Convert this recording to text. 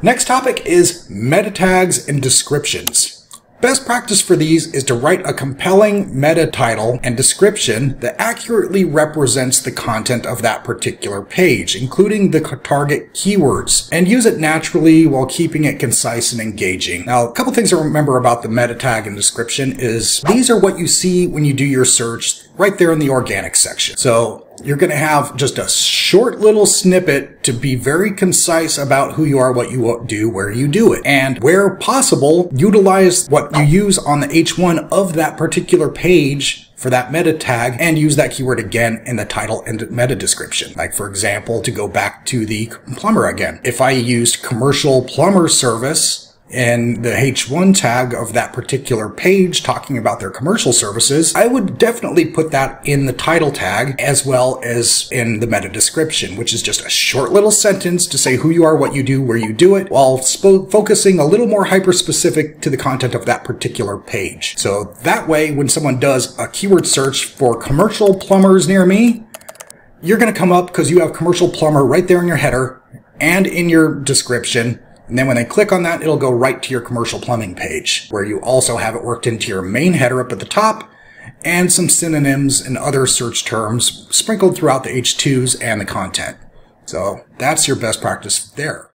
Next topic is meta tags and descriptions. Best practice for these is to write a compelling meta title and description that accurately represents the content of that particular page, including the target keywords, and use it naturally while keeping it concise and engaging. Now, a couple things to remember about the meta tag and description is these are what you see when you do your search right there in the organic section. So you're going to have just a short little snippet to be very concise about who you are, what you do, where you do it. And where possible, utilize what you use on the H1 of that particular page for that meta tag and use that keyword again in the title and meta description. Like for example, to go back to the plumber again. If I used commercial plumber service and the H1 tag of that particular page talking about their commercial services, I would definitely put that in the title tag as well as in the meta description, which is just a short little sentence to say who you are, what you do, where you do it, while focusing a little more hyper specific to the content of that particular page. So that way, when someone does a keyword search for commercial plumbers near me, you're going to come up because you have commercial plumber right there in your header and in your description and then when they click on that, it'll go right to your commercial plumbing page, where you also have it worked into your main header up at the top, and some synonyms and other search terms sprinkled throughout the H2s and the content. So that's your best practice there.